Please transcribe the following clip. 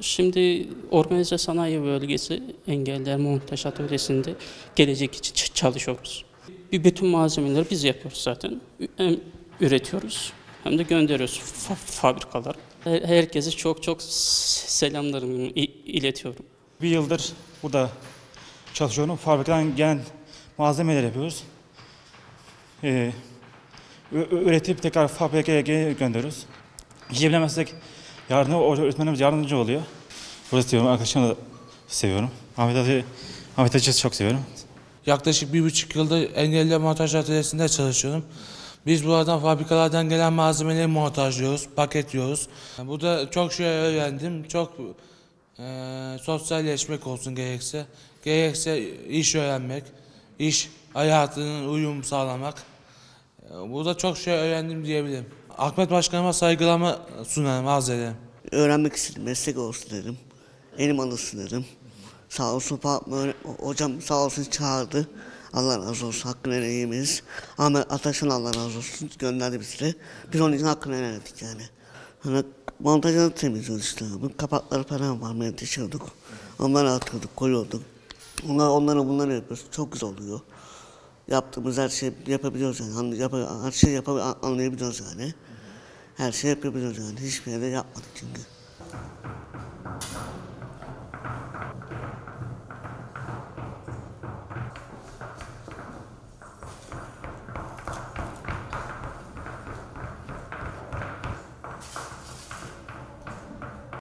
Şimdi organize sanayi bölgesi engeller montaj atölyesinde gelecek için çalışıyoruz. Bir bütün malzemeleri biz yapıyoruz zaten. Hem üretiyoruz hem de gönderiyoruz fa- fabrikalara. Her- Herkese çok çok selamlarımı iletiyorum. Bir yıldır burada çalışıyorum. Fabrikadan gelen malzemeler yapıyoruz. Ee, üretip tekrar fabrikaya gönderiyoruz. Yiyebilemezsek yardım, öğretmenimiz yardımcı oluyor. Burası seviyorum, arkadaşımı da seviyorum. Ahmet Hacı, Ahmet Hacı'yı çok seviyorum. Yaklaşık bir buçuk yıldır engelli montaj atölyesinde çalışıyorum. Biz buradan fabrikalardan gelen malzemeleri montajlıyoruz, paketliyoruz. Burada çok şey öğrendim. Çok eee sosyalleşmek olsun gerekse. Gerekse iş öğrenmek, iş hayatının uyum sağlamak. Eee, Burada çok şey öğrendim diyebilirim. Ahmet Başkanıma saygılarımı sunarım, arz ederim. öğrenmek istedim, meslek olsun dedim. Elim alışsın dedim. Sağ olsun Fatma hocam sağ olsun çağırdı. Allah razı olsun hakkını yemeyiz. Ahmet Ataş'ın Allah razı olsun gönderdi bizi de. Biz onun için hakkını verdik yani. Hani montajını temizliyoruz işte. Bu kapakları falan var menteşiyorduk. Onları atıyorduk, koyuyorduk. Onlar, onları bunları yapıyoruz. Çok güzel oluyor. Yaptığımız her şeyi yapabiliyoruz yani. Yapa- Her şeyi yapab- anlayabiliyoruz yani. Her şeyi yapabiliyoruz yani. Hiçbir yerde yapmadık çünkü.